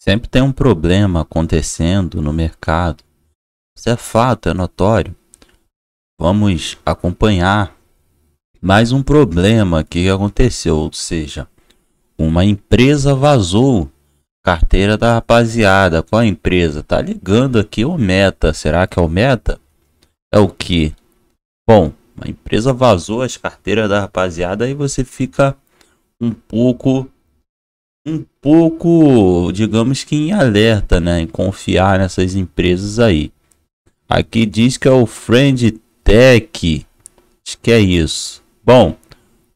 Sempre tem um problema acontecendo no mercado. Isso é fato, é notório. Vamos acompanhar mais um problema que aconteceu, ou seja, uma empresa vazou carteira da rapaziada. Qual empresa? Tá ligando aqui o Meta. Será que é o Meta? É o que? Bom, a empresa vazou as carteiras da rapaziada e você fica um pouco um pouco, digamos que em alerta, né, em confiar nessas empresas aí. Aqui diz que é o Friend Tech. Acho que é isso. Bom,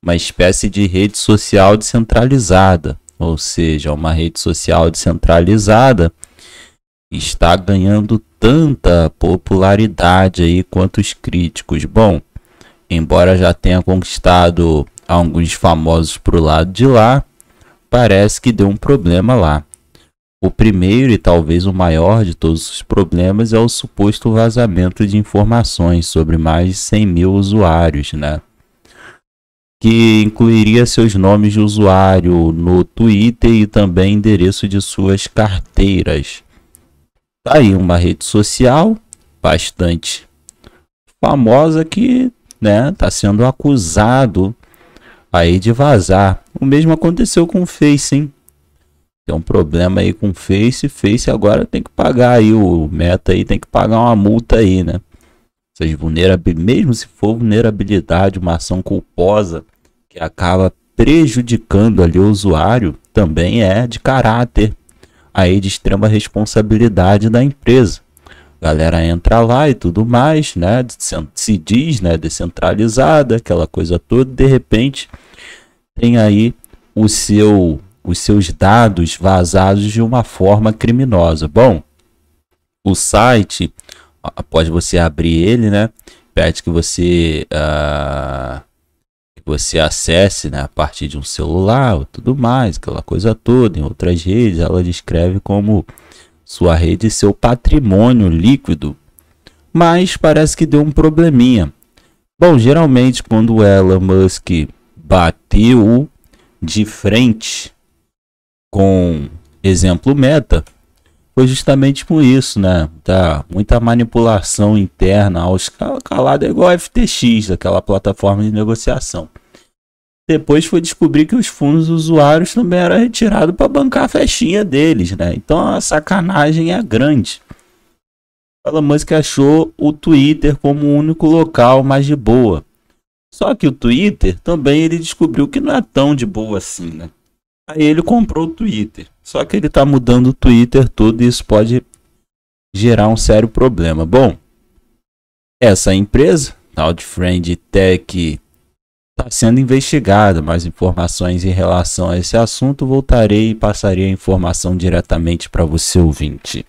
uma espécie de rede social descentralizada, ou seja, uma rede social descentralizada está ganhando tanta popularidade aí quanto os críticos. Bom, embora já tenha conquistado alguns famosos pro lado de lá, parece que deu um problema lá. O primeiro e talvez o maior de todos os problemas é o suposto vazamento de informações sobre mais de 100 mil usuários, né? Que incluiria seus nomes de usuário no Twitter e também endereço de suas carteiras. Tá aí uma rede social bastante famosa que, né, tá sendo acusado aí de vazar. O mesmo aconteceu com o Face, hein? Tem um problema aí com o Face, Face agora tem que pagar aí o Meta aí tem que pagar uma multa aí, né? Essas vulnerabilidades, mesmo se for vulnerabilidade, uma ação culposa que acaba prejudicando ali o usuário, também é de caráter aí de extrema responsabilidade da empresa. Galera entra lá e tudo mais, né? Se diz, né, descentralizada, aquela coisa toda, de repente tem aí o seu, os seus dados vazados de uma forma criminosa. Bom, o site, após você abrir ele, né, pede que você uh, que você acesse, né, a partir de um celular, tudo mais, aquela coisa toda. Em outras redes, ela descreve como sua rede seu patrimônio líquido. Mas parece que deu um probleminha. Bom, geralmente quando o Elon Musk bateu de frente com exemplo meta foi justamente com isso, né? Tá, muita manipulação interna aos calado é igual FTX, aquela plataforma de negociação. Depois foi descobrir que os fundos usuários também eram retirados para bancar a festinha deles, né? Então a sacanagem é grande. Elon Musk achou o Twitter como o único local mais de boa só que o Twitter também ele descobriu que não é tão de boa assim, né? Aí ele comprou o Twitter. Só que ele está mudando o Twitter todo e isso pode gerar um sério problema. Bom, essa empresa, de Friend Tech, está sendo investigada. Mais informações em relação a esse assunto voltarei e passarei a informação diretamente para você ouvinte.